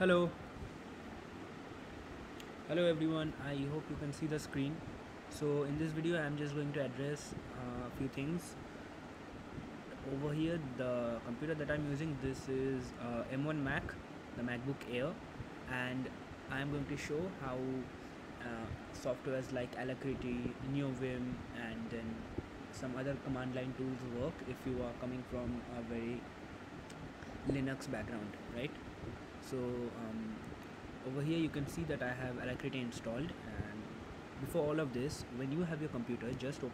hello. Hello everyone. I hope you can see the screen. So in this video i'm just going to address uh, a few things. Over here the computer that i'm using this is uh, m1 mac the macbook air. And i'm going to show how uh, softwares like alacritty neovim and then some other command line tools work if you are coming from a very linux background right so um, over here you can see that I have Alacritty installed and before all of this when you have your computer just op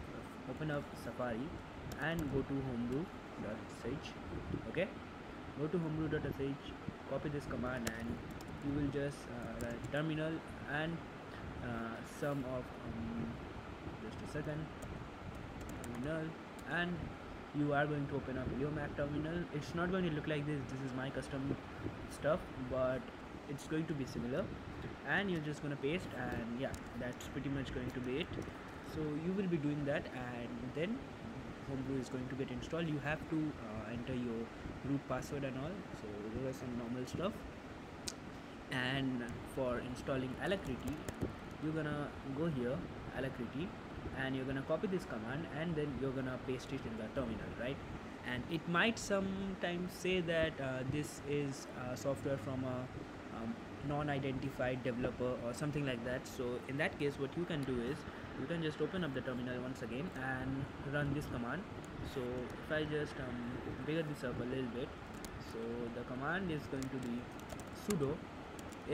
open up Safari and go to homebrew.sh okay? Go to homebrew.sh copy this command and you will just uh, terminal and uh, some of um, just a second terminal and you are going to open up your Mac terminal. It's not going to look like this. This is my custom stuff but it's going to be similar. And you're just going to paste and yeah that's pretty much going to be it. So you will be doing that and then homebrew is going to get installed. You have to uh, enter your root password and all. So those are some normal stuff. And for installing alacritty you're gonna go here alacritty and you're gonna copy this command and then you're gonna paste it in the terminal right? And it might sometimes say that uh, this is uh, software from a um, non-identified developer or something like that. So in that case what you can do is you can just open up the terminal once again and run this command. So if I just um, bigger this up a little bit so the command is going to be sudo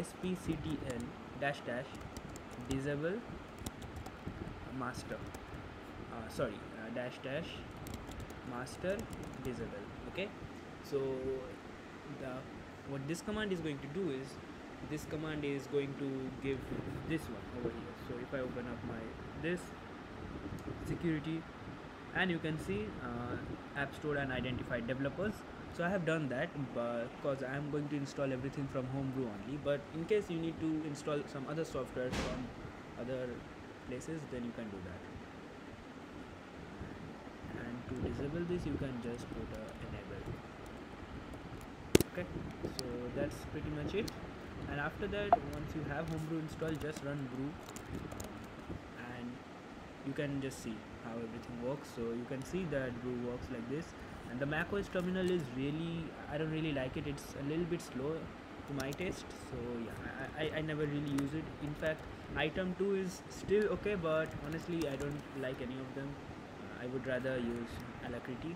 spctl dash dash disable master uh, sorry uh, dash dash master disable okay? So the what this command is going to do is this command is going to give this one over here. So if I open up my this security and you can see uh, app store and identified developers. So I have done that because I am going to install everything from homebrew only. But in case you need to install some other software from other places then you can do that. And to disable this you can just put a enable. Okay so that's pretty much it. And after that once you have homebrew installed just run brew. And you can just see how everything works. So you can see that brew works like this. And the macOS terminal is really I don't really like it. It's a little bit slow to my taste. So yeah I, I, I never really use it. In fact iTerm 2 is still okay but honestly I don't like any of them. I would rather use Alacritty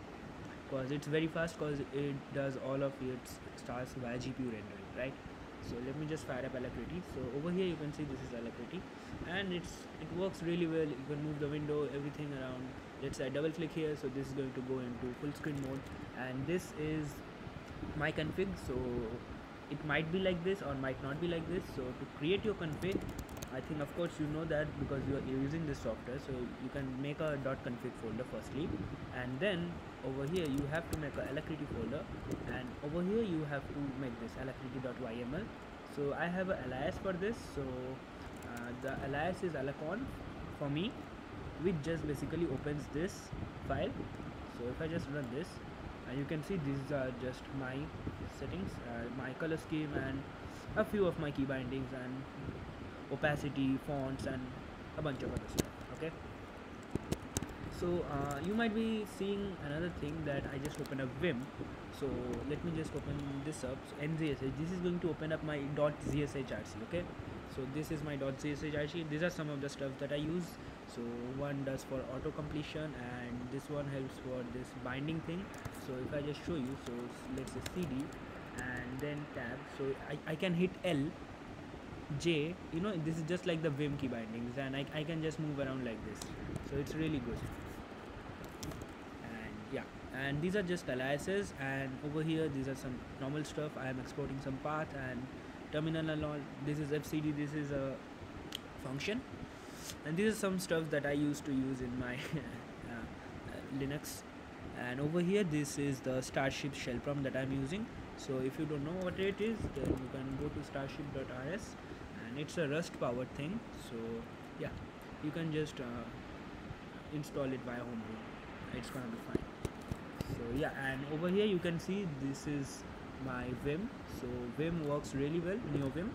because it's very fast because it does all of its stars via GPU rendering right? So let me just fire up alacritty. So over here you can see this is alacritty and it's it works really well. You can move the window everything around. Let's say double click here so this is going to go into full screen mode. And this is my config so it might be like this or might not be like this. So to create your config I think of course you know that because you are using this software so you can make a .config folder firstly. And then over here you have to make a alacritty folder. And over here you have to make this alacritty.yml so I have an alias for this. So uh, the alias is alacon for me which just basically opens this file. So if I just run this and you can see these are just my settings uh, my color scheme and a few of my key bindings and opacity fonts and a bunch of other stuff okay? So uh, you might be seeing another thing that I just opened up Vim. So let me just open this up. So nzsh this is going to open up my .zshrc okay? So this is my .zshrc these are some of the stuff that I use. So one does for auto completion and this one helps for this binding thing. So if I just show you so let's say cd and then tab. So I, I can hit L J you know this is just like the Vim key bindings and I, I can just move around like this. So it's really good. And yeah. And these are just aliases and over here these are some normal stuff. I am exporting some path and terminal and all. This is fcd this is a function. And these are some stuff that I used to use in my uh, Linux. And over here this is the starship shell prompt that I'm using. So if you don't know what it is then you can go to starship.rs it's a rust powered thing so yeah. You can just uh, install it via homebrew it's gonna be fine. So yeah and over here you can see this is my vim. So vim works really well neo vim.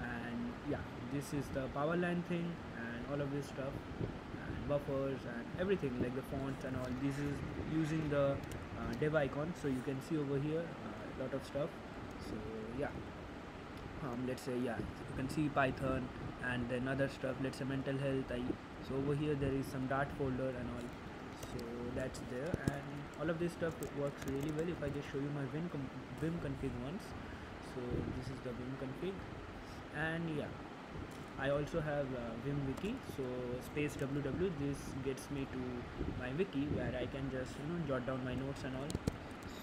And yeah this is the power line thing and all of this stuff and buffers and everything like the fonts and all. This is using the uh, dev icon so you can see over here a uh, lot of stuff. So yeah um, let's say yeah you can see python and then other stuff let's say mental health I, so over here there is some dart folder and all so that's there. And all of this stuff works really well if I just show you my Vim, Vim config once. So this is the Vim config. And yeah I also have uh, Vim wiki so space www this gets me to my wiki where I can just you know jot down my notes and all.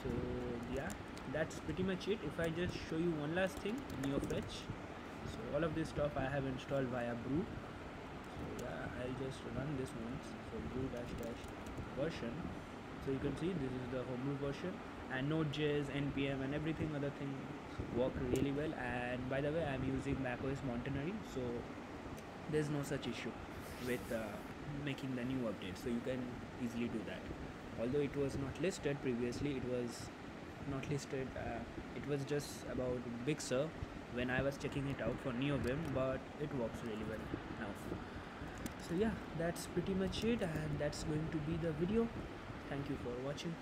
So yeah that's pretty much it. If I just show you one last thing NeoFetch. So all of this stuff I have installed via brew. So yeah I'll just run this once. So brew dash dash version. So you can see this is the homebrew version. And node.js npm and everything other thing work really well. And by the way i'm using macOS monterey so there's no such issue with uh, making the new update. So you can easily do that. Although it was not listed previously it was not listed uh, it was just about big sur when i was checking it out for neovim but it works really well now. So yeah that's pretty much it and that's going to be the video. Thank you for watching